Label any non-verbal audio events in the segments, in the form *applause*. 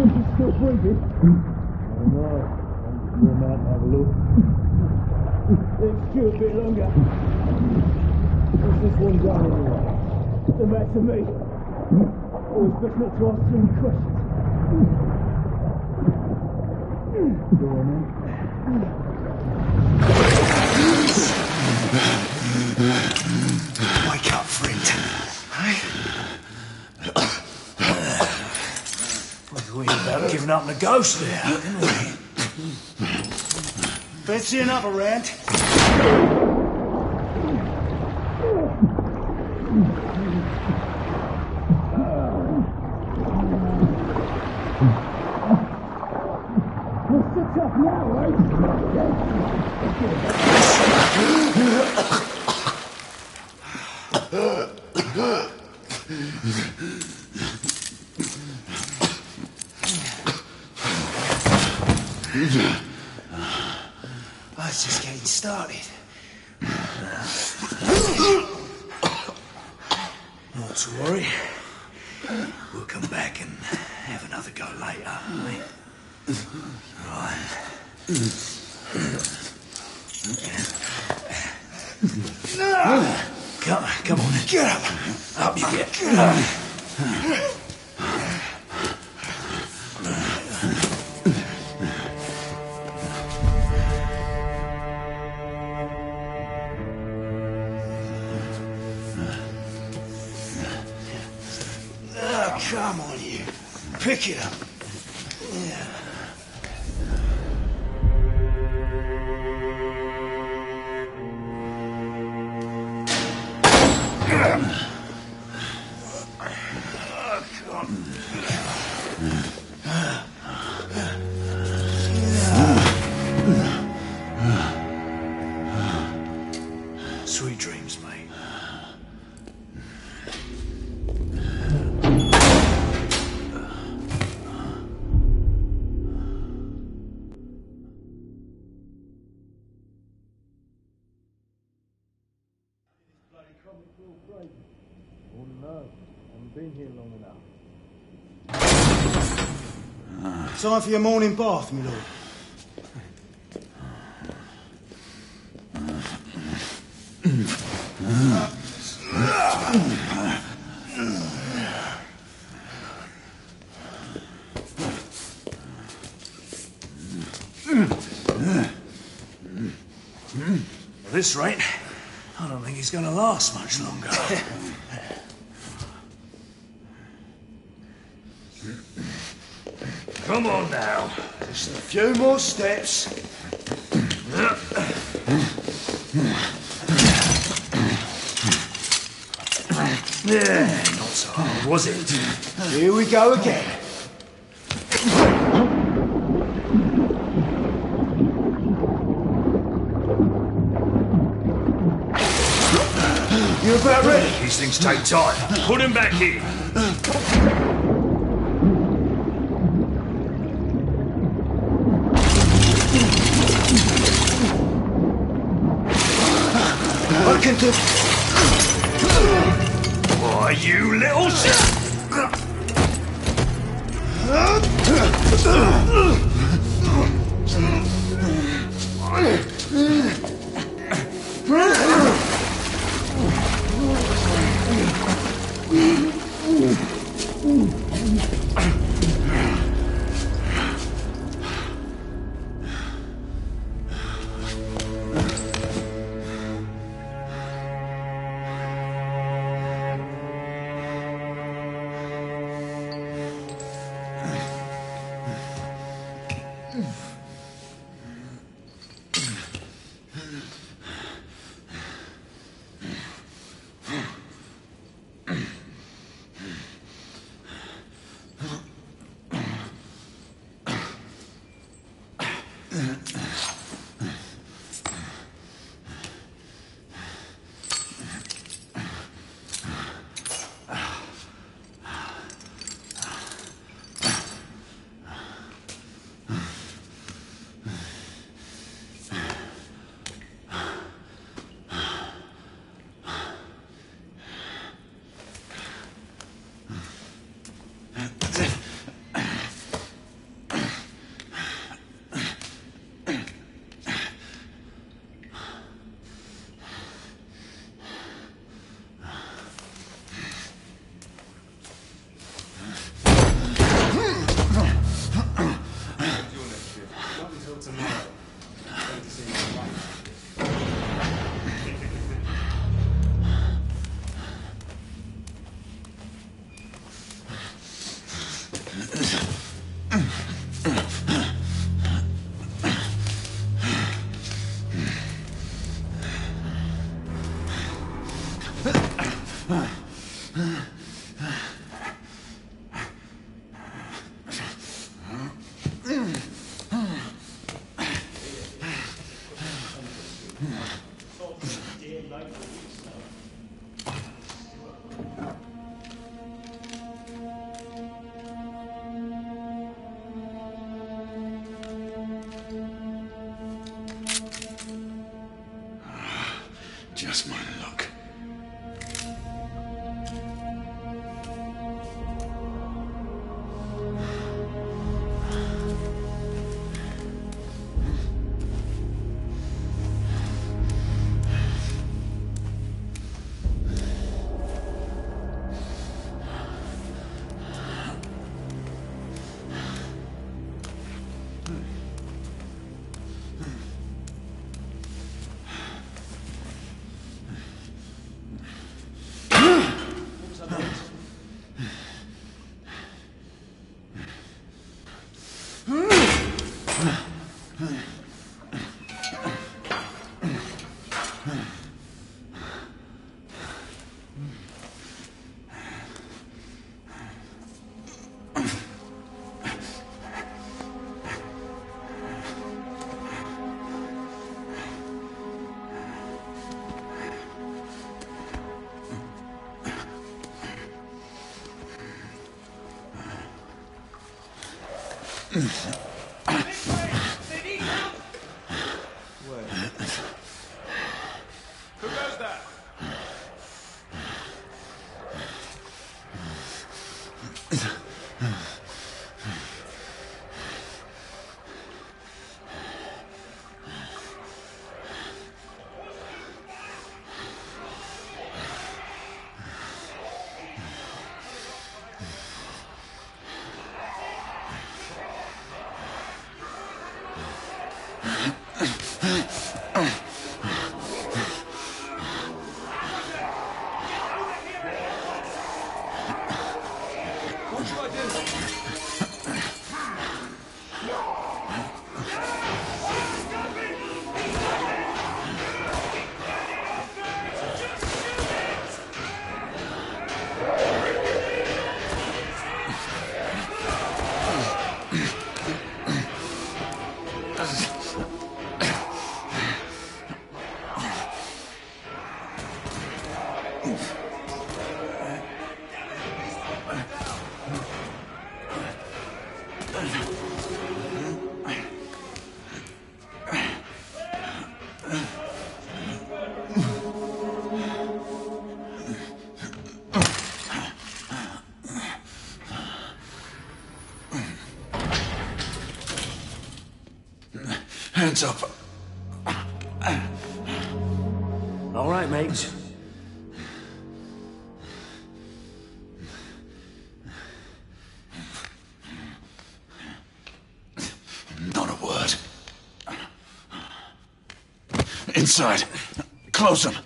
still breathing? I know. I'm going out and have a look. Do a bit longer. What's this one done anyway? The matter to me. Always best not to ask too many questions. Go on then. Wake up, friend. Hey? we giving up the ghost there, didn't we? Fancy another rant? What's *laughs* the tough now, eh? Oh, just getting started. Not to worry. We'll come back and have another go later. eh? Right. Come, come on, get up. Up you get. Oh, Time for your morning bath, my lord. At this rate, I don't think he's going to last much longer. *laughs* Come on now. Just a few more steps. Yeah, not so hard, was it? Here we go again. You about ready? These things take time. Put him back in. Can you little shit! Hmm. はい。Hands up. All right, mates. Not a word. Inside. Close them.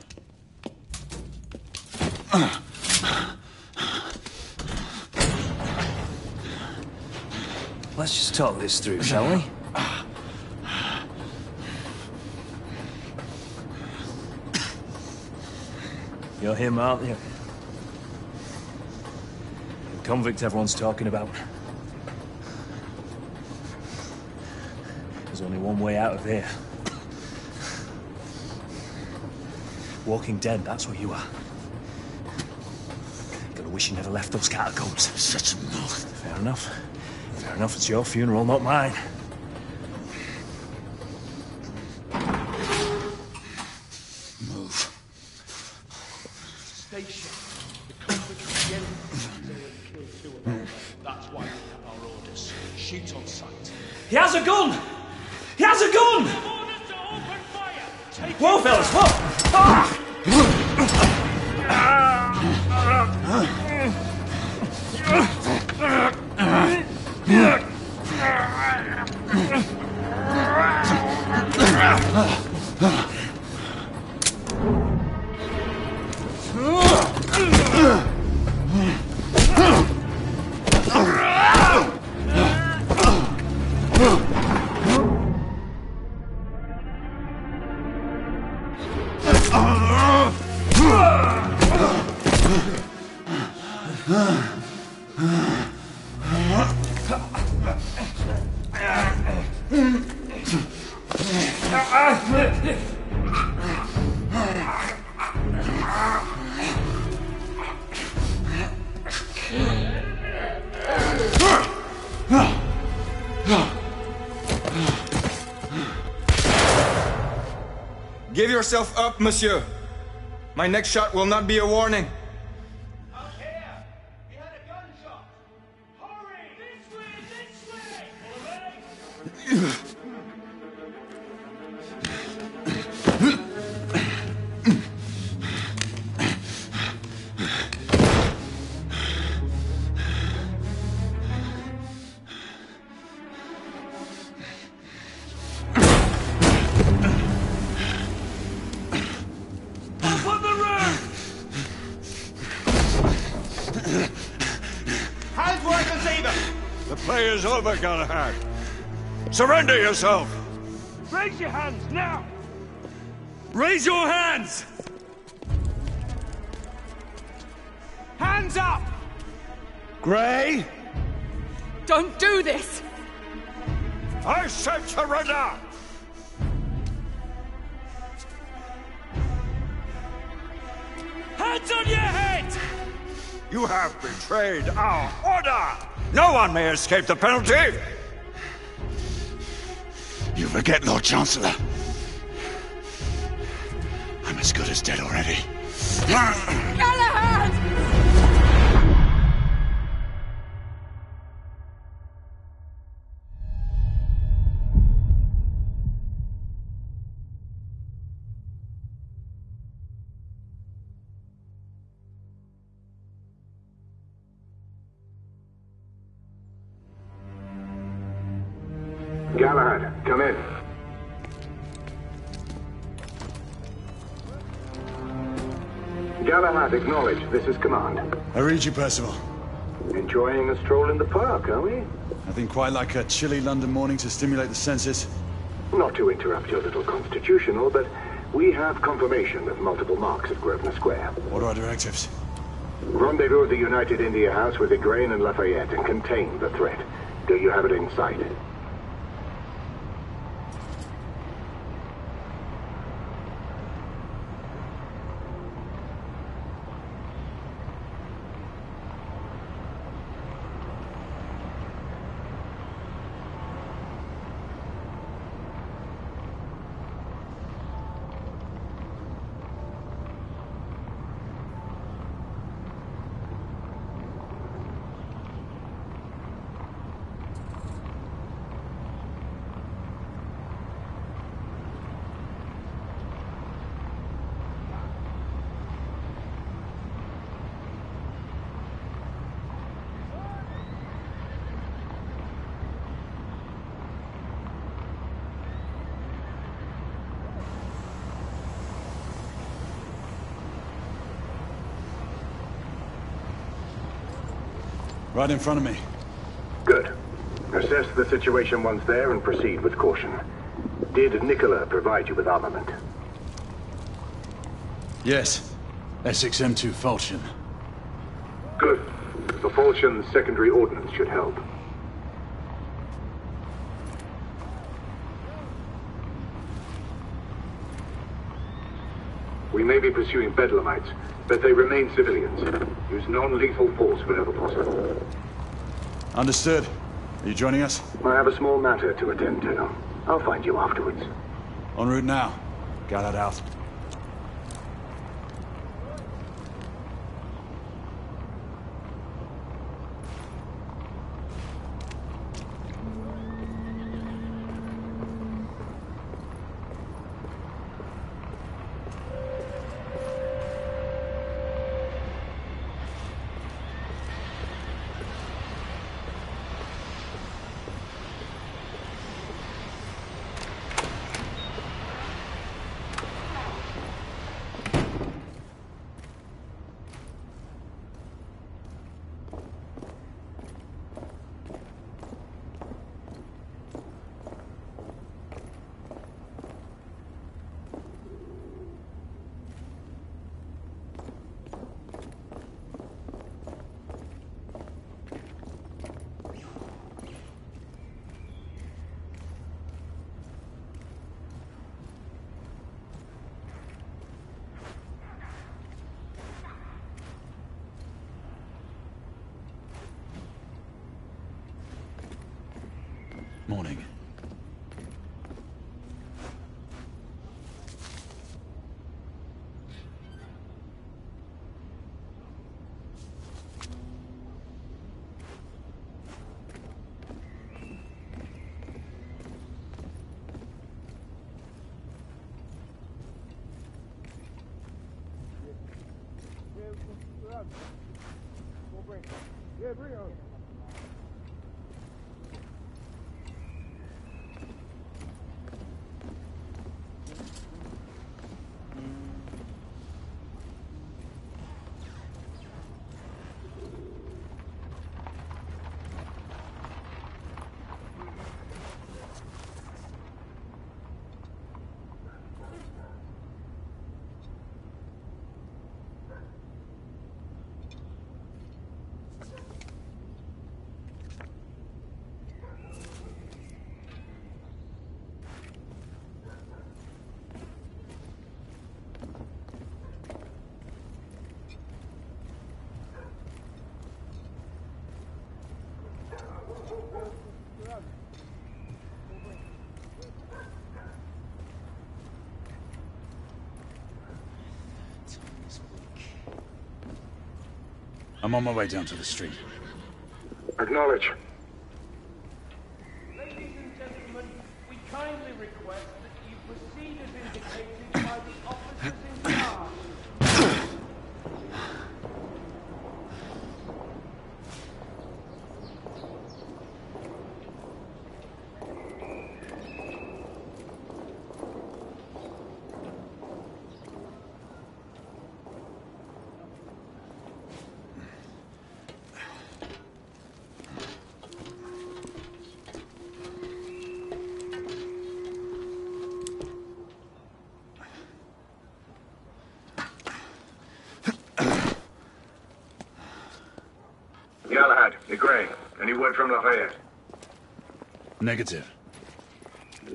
Let's just talk this through, shall we? You're him, aren't you? The convict everyone's talking about. There's only one way out of here. Walking dead, that's what you are. Gonna wish you never left those catacombs. Such a mouth. Fair enough. Fair enough, it's your funeral, not mine. Has a gun! He has a gun! Orders to open fire! Take Whoa, fellas, whoa! Give yourself up, monsieur. My next shot will not be a warning. The play is over, Galahad. Surrender yourself! Raise your hands, now! Raise your hands! Hands up! Gray! Don't do this! I said surrender! Hands on your head! You have betrayed our order! No one may escape the penalty! You forget, Lord Chancellor. I'm as good as dead already. Galahad! Galahad, come in. Galahad, acknowledge. This is command. I read you, Percival. Enjoying a stroll in the park, are we? Nothing quite like a chilly London morning to stimulate the senses. Not to interrupt your little constitutional, but we have confirmation of multiple marks at Grosvenor Square. What are our directives? Rendezvous at the United India House with Igraine and Lafayette and contain the threat. Do you have it in sight? Right in front of me. Good. Assess the situation once there and proceed with caution. Did Nikola provide you with armament? Yes. Essex M2 Falchion. Good. The Falchion's secondary ordnance should help. We may be pursuing Bedlamites, but they remain civilians. Use non-lethal force whenever possible. Understood. Are you joining us? I have a small matter to attend to. I'll find you afterwards. En route now. Galahad out. Yeah, bring it on. I'm on my way down to the street. Acknowledge. Ladies and gentlemen, we kindly request that you proceed as indicated by the officers in charge. Galahad, you're Gray. Any word from Lafayette? Negative.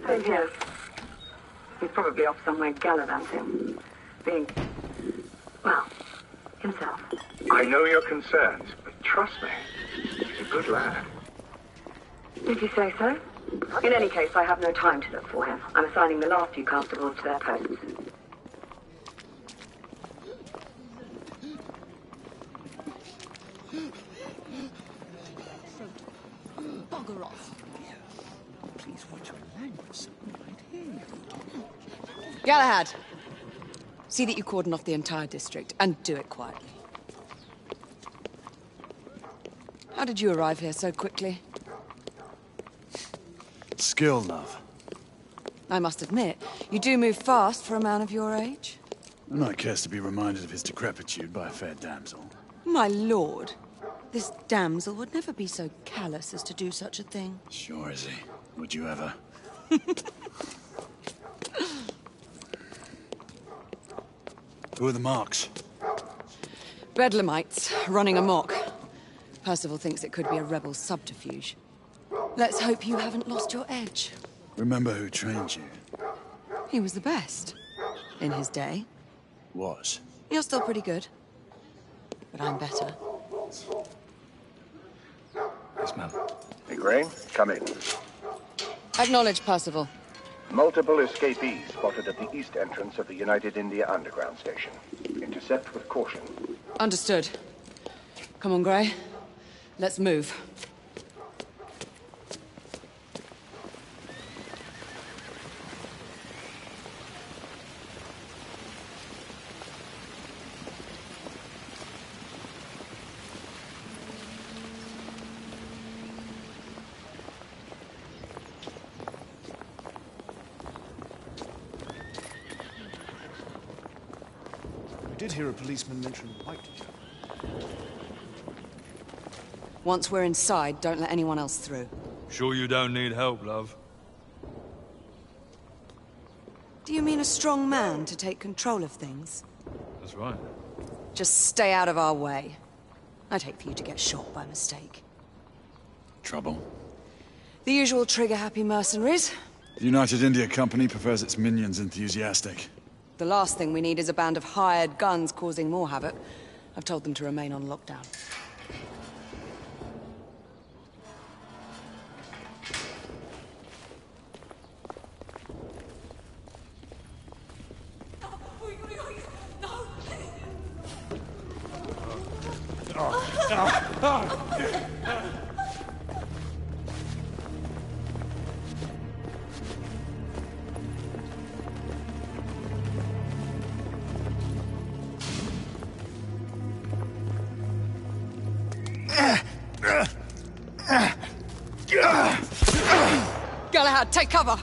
Same here. He's probably off somewhere gallivanting. Being, well, himself. I know your concerns, but trust me, he's a good lad. Did you say so? In any case, I have no time to look for him. I'm assigning the last few constables to their posts. Bugger off. Please watch your language. Someone might hear you. Galahad, see that you cordon off the entire district, and do it quietly. How did you arrive here so quickly? Skill, love. I must admit, you do move fast for a man of your age. And I cares to be reminded of his decrepitude by a fair damsel. My lord, this damsel would never be so callous as to do such a thing. Sure is he. Would you ever? *laughs* Who are the marks? Bedlamites running amok. Percival thinks it could be a rebel subterfuge. Let's hope you haven't lost your edge. Remember who trained you? He was the best. In his day. Was. You're still pretty good. But I'm better. Yes, ma'am. Hey, Gray, come in. Acknowledge, Percival. Multiple escapees spotted at the east entrance of the United India Underground Station. Intercept with caution. Understood. Come on, Gray. Let's move. Hear a policeman mention White. Once we're inside, don't let anyone else through. Sure you don't need help, love? Do you mean a strong man to take control of things? That's right. Just stay out of our way. I'd hate for you to get shot by mistake. Trouble? The usual trigger-happy mercenaries. The United India Company prefers its minions enthusiastic. The last thing we need is a band of hired guns causing more havoc. I've told them to remain on lockdown. Oh. Galahad, take cover!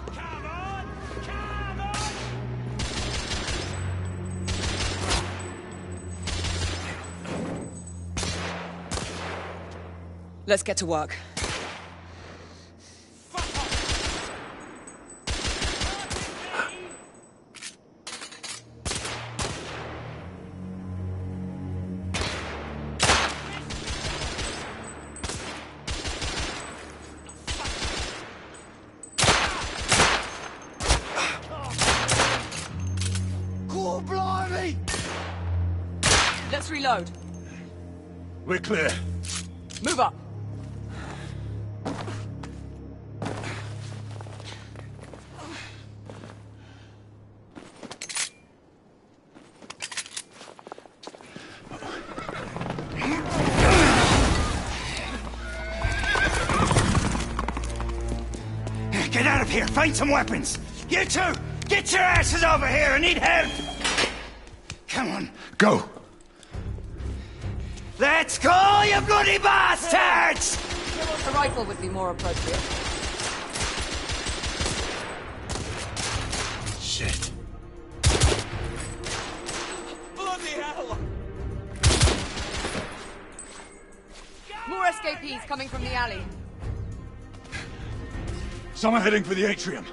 Let's get to work. Here! Find some weapons! You two! Get your asses over here! I need help! Come on. Go! Let's go, you bloody bastards! A rifle would be more appropriate. Shit. Bloody hell! More escapees coming from the alley. Someone heading for the atrium.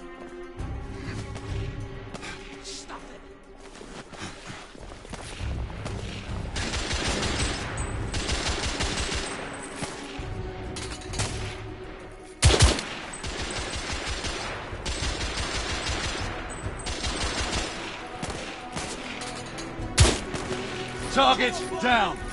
Stop it. Target down.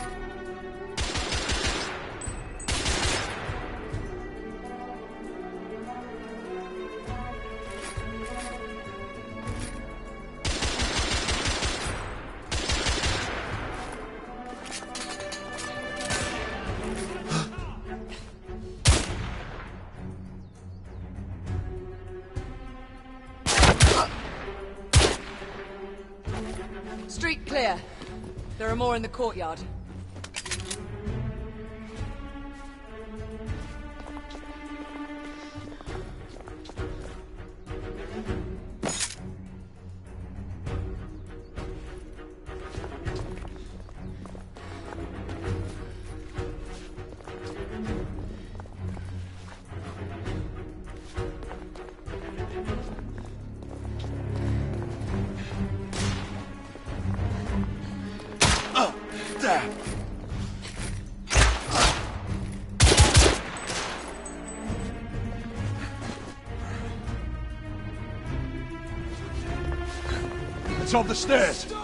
Courtyard. It's on the stairs.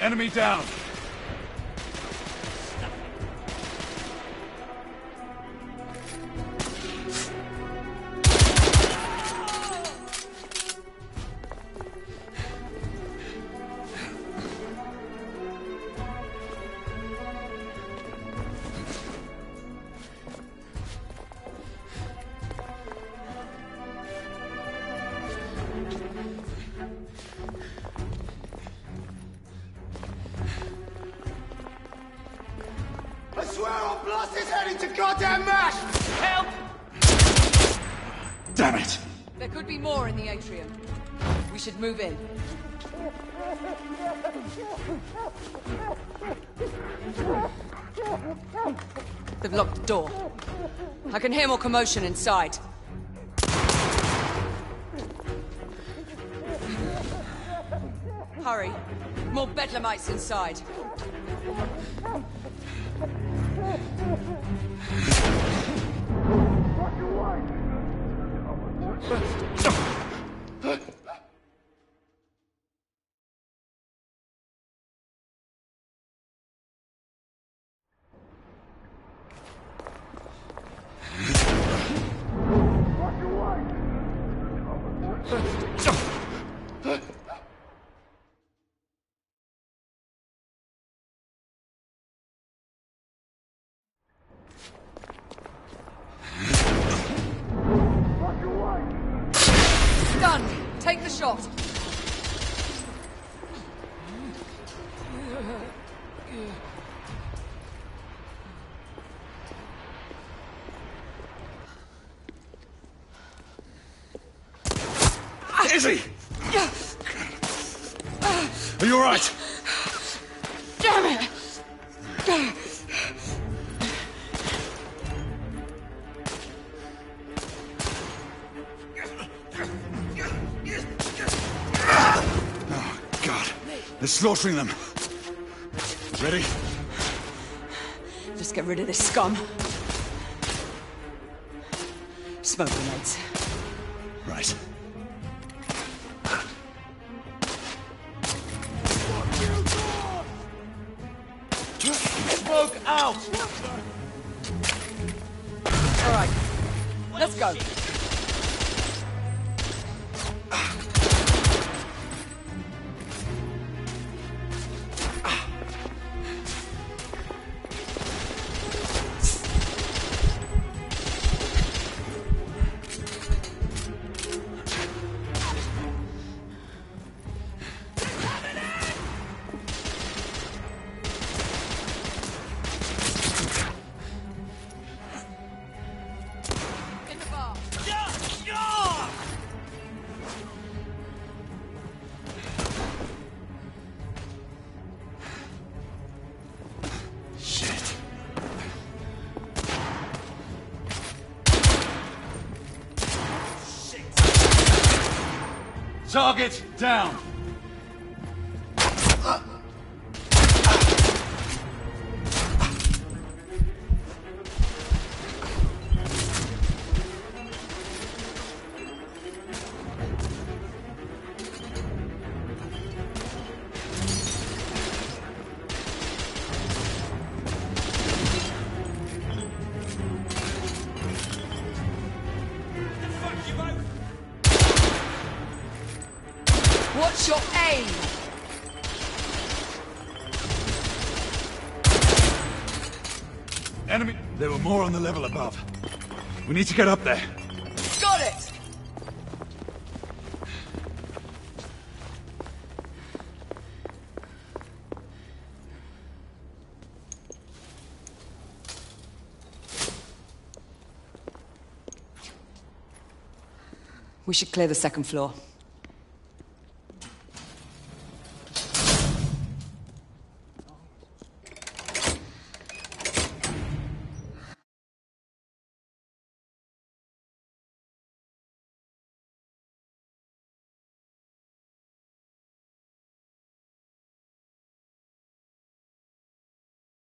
Enemy down. They've locked the door. I can hear more commotion inside. Hurry. More bedlamites inside. Izzy! Are you alright? Damn it! Oh god. They're slaughtering them. Ready? Just get rid of this scum. Smoke grenades. Target down. What's your aim? Enemy. There were more on the level above. We need to get up there. Got it! We should clear the second floor.